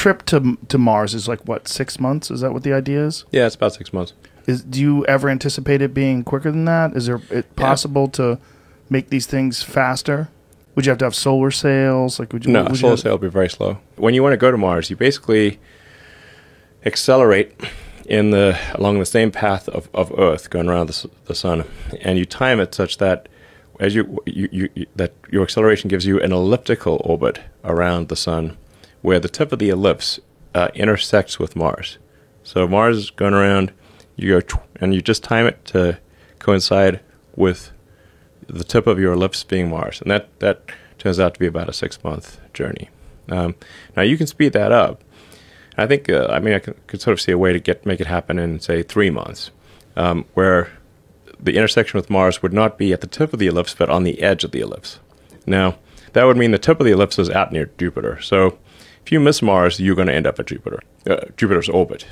trip to to Mars is like what six months? Is that what the idea is? Yeah, it's about six months. Is do you ever anticipate it being quicker than that? Is there it possible to make these things faster? Would you have to have solar sails? Like would you? No, would solar sail will be very slow. When you want to go to Mars, you basically accelerate in the along the same path of, of Earth going around the, the sun, and you time it such that as you, you, you that your acceleration gives you an elliptical orbit around the sun, where the tip of the ellipse uh, intersects with Mars. So Mars is going around, you go and you just time it to coincide with the tip of your ellipse being Mars, and that that turns out to be about a six month journey. Um, now you can speed that up. I think uh, I mean I could, could sort of see a way to get make it happen in say three months, um, where the intersection with Mars would not be at the tip of the ellipse, but on the edge of the ellipse. Now that would mean the tip of the ellipse is out near Jupiter. So if you miss Mars, you're going to end up at Jupiter, uh, Jupiter's orbit.